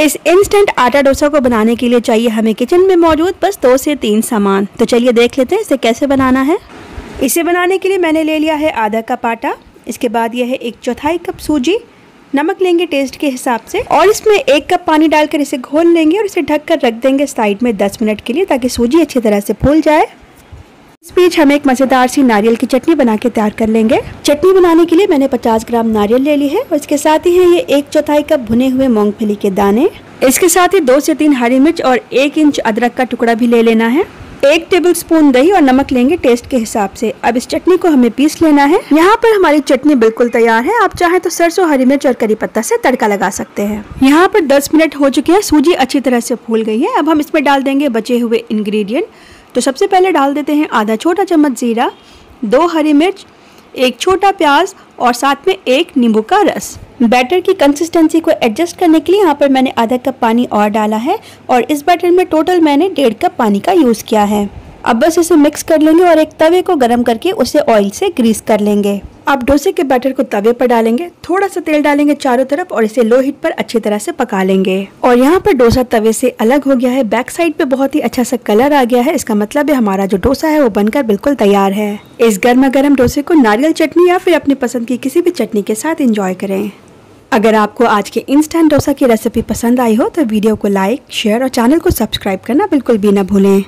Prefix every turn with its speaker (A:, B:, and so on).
A: इस इंस्टेंट आटा डोसा को बनाने के लिए चाहिए हमें किचन में मौजूद बस दो से तीन सामान। तो चलिए देख लेते हैं इसे कैसे बनाना है। इसे बनाने के लिए मैंने ले लिया है आधा कप आटा। इसके बाद यह है एक चौथाई कप सूजी। नमक लेंगे टेस्ट के हिसाब से। और इसमें एक कप पानी डालकर इसे घोल लेंगे और इसे ढक कर रख देंगे साइड में 10 मिनट के लिए ताकि सूजी अच्छी तरह से फूल जाए। इस बीच हम एक मज़ेदार सी नारियल की चटनी बना के तैयार कर लेंगे। चटनी बनाने के लिए मैंने 50 ग्राम नारियल ले ली है और इसके साथ ही है ये एक चौथाई कप भुने हुए मूंगफली के दाने। इसके साथ ही दो से तीन हरी मिर्च और एक इंच अदरक का टुकड़ा भी ले लेना है। एक टेबल स्पून दही और नमक लेंगे टेस्ट के हिसाब से। अब इस चटनी को हमें पीस लेना है। यहाँ पर हमारी चटनी बिल्कुल तैयार है। आप चाहे तो सरसों, हरी मिर्च और करी पत्ता से तड़का लगा सकते हैं। यहाँ पर 10 मिनट हो चुके हैं। सूजी अच्छी तरह से फूल गई है। अब हम इसमें डाल देंगे बचे हुए इंग्रेडिएंट। तो सबसे पहले डाल देते हैं आधा छोटा चम्मच ज़ीरा, दो हरी मिर्च, एक छोटा प्याज और साथ में एक नींबू का रस। बैटर की कंसिस्टेंसी को एडजस्ट करने के लिए यहाँ पर मैंने आधा कप पानी और डाला है और इस बैटर में टोटल मैंने डेढ़ कप पानी का यूज़ किया है। अब बस इसे मिक्स कर लेंगे और एक तवे को गर्म करके उसे ऑयल से ग्रीस कर लेंगे। आप डोसे के बैटर को तवे पर डालेंगे थोड़ा सा तेल डालेंगे चारों तरफ़ और इसे लो हीट पर अच्छी तरह से पका लेंगे। और यहाँ पर डोसा तवे से अलग हो गया है बैक साइड पे बहुत ही अच्छा सा कलर आ गया है, इसका मतलब है हमारा जो डोसा है वो बनकर बिल्कुल तैयार है। इस गर्मा गर्म डोसे को नारियल चटनी या फिर अपनी पसंद की किसी भी चटनी के साथ इंजॉय करें। अगर आपको आज के इंस्टेंट डोसा की रेसिपी पसंद आई हो तो वीडियो को लाइक शेयर और चैनल को सब्सक्राइब करना बिल्कुल भी ना भूलें।